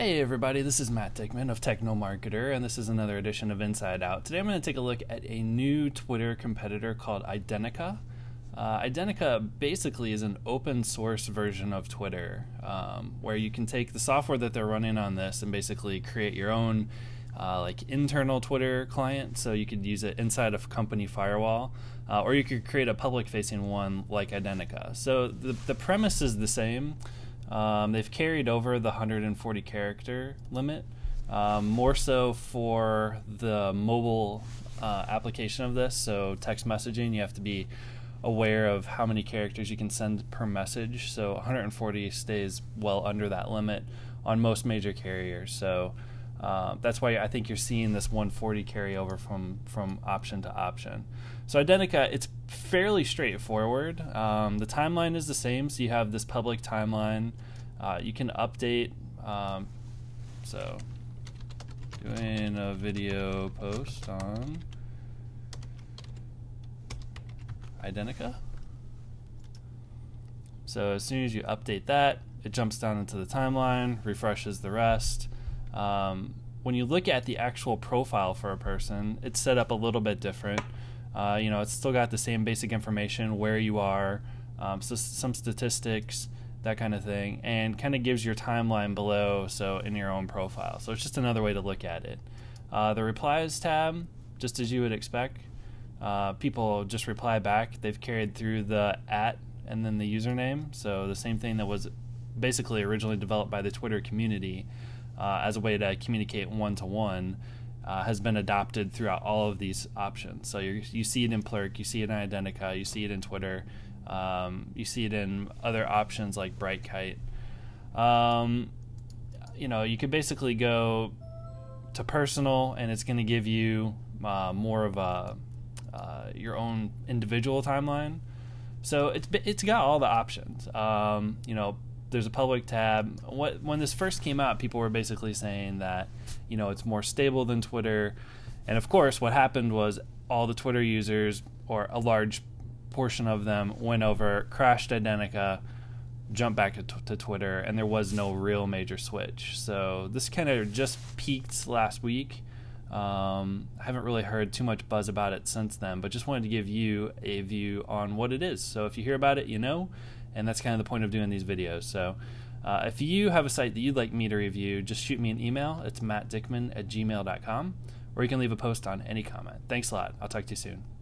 Hey everybody, this is Matt Dickman of Techno Marketer, and this is another edition of Inside Out. Today I'm going to take a look at a new Twitter competitor called Identica. Uh, Identica basically is an open source version of Twitter, um, where you can take the software that they're running on this and basically create your own uh, like internal Twitter client. So you could use it inside of company firewall, uh, or you could create a public facing one like Identica. So the, the premise is the same. Um, they've carried over the 140 character limit, um, more so for the mobile uh, application of this. So, text messaging, you have to be aware of how many characters you can send per message. So, 140 stays well under that limit on most major carriers. So, uh, that's why I think you're seeing this 140 carryover from from option to option. So Identica, it's fairly straightforward. Um, the timeline is the same, so you have this public timeline. Uh, you can update. Um, so doing a video post on Identica. So as soon as you update that, it jumps down into the timeline, refreshes the rest. Um, when you look at the actual profile for a person, it's set up a little bit different. Uh, you know, it's still got the same basic information, where you are, um, so some statistics, that kind of thing, and kind of gives your timeline below, so in your own profile. So it's just another way to look at it. Uh, the replies tab, just as you would expect, uh, people just reply back. They've carried through the at and then the username, so the same thing that was basically originally developed by the Twitter community uh, as a way to communicate one to one. has been adopted throughout all of these options. So you you see it in Plurk, you see it in Identica, you see it in Twitter, um, you see it in other options like Brightkite. Um, you know, you could basically go to personal, and it's going to give you uh, more of a uh, your own individual timeline. So it's it's got all the options. Um, you know, there's a public tab. What when this first came out, people were basically saying that you know it's more stable than Twitter, and of course, what happened was all the Twitter users or a large portion of them went over, crashed Identica, jumped back to, to Twitter, and there was no real major switch. So this kind of just peaked last week. Um, I haven't really heard too much buzz about it since then, but just wanted to give you a view on what it is. So if you hear about it, you know, and that's kind of the point of doing these videos. So uh, if you have a site that you'd like me to review, just shoot me an email. It's mattdickman at gmail.com, or you can leave a post on any comment. Thanks a lot. I'll talk to you soon.